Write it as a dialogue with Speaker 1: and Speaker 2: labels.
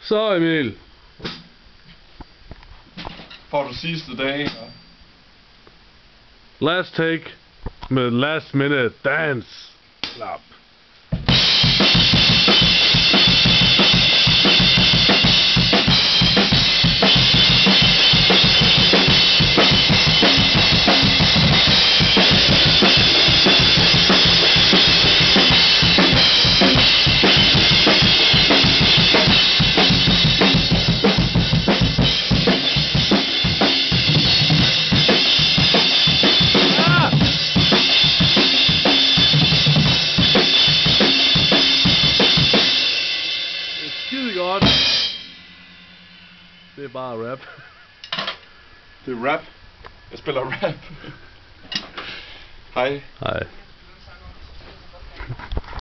Speaker 1: Så Emil.
Speaker 2: Får du sidste dag, ja.
Speaker 1: Last take med last minute dance. Klap. Er skide godt. Det er bare rap.
Speaker 2: Det er rap. Jeg spiller rap. Hej.
Speaker 1: Hej.